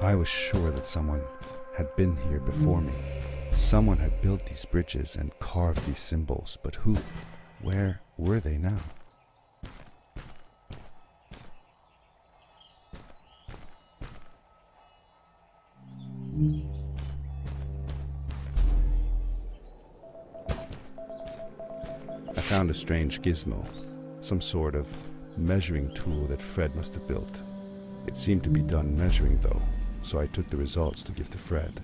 I was sure that someone had been here before me. Someone had built these bridges and carved these symbols, but who? Where were they now? Found a strange gizmo, some sort of measuring tool that Fred must have built. It seemed to be done measuring, though, so I took the results to give to Fred.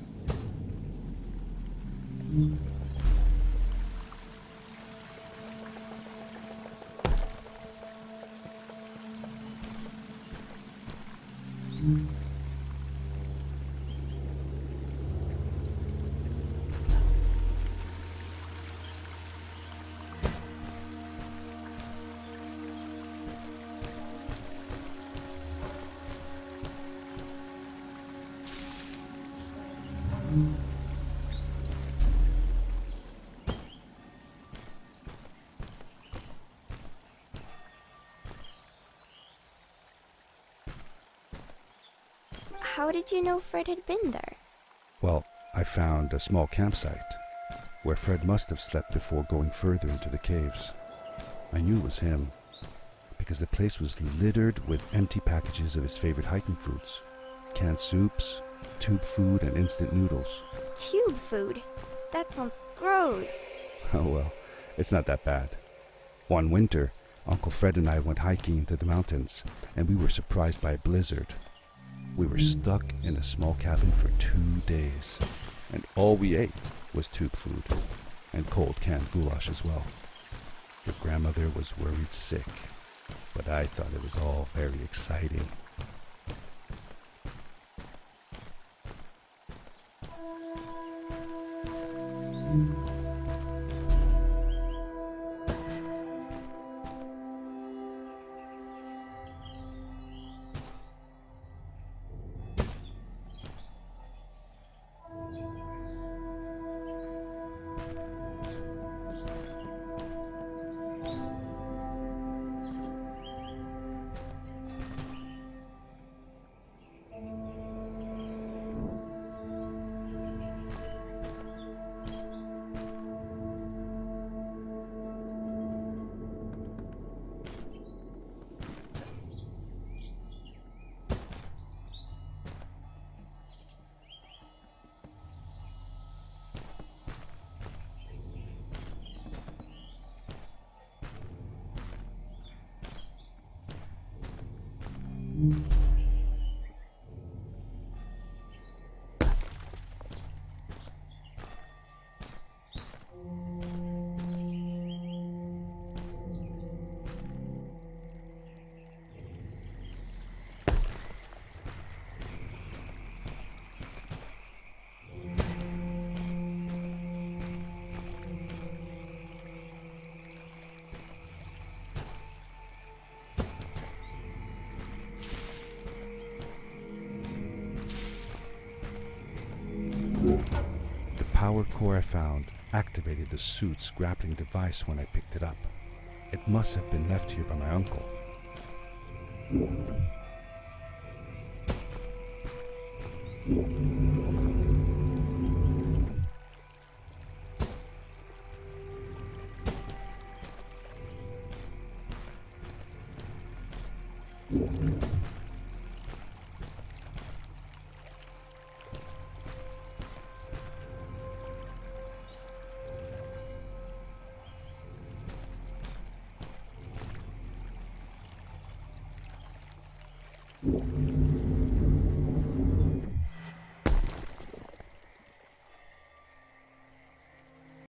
How did you know Fred had been there? Well, I found a small campsite where Fred must have slept before going further into the caves. I knew it was him because the place was littered with empty packages of his favorite hiking foods canned soups, tube food, and instant noodles. Tube food? That sounds gross. Oh well, it's not that bad. One winter, Uncle Fred and I went hiking into the mountains, and we were surprised by a blizzard. We were stuck in a small cabin for two days, and all we ate was tube food and cold canned goulash as well. Your grandmother was worried sick, but I thought it was all very exciting. Mm-hmm. The power core I found activated the suit's grappling device when I picked it up. It must have been left here by my uncle.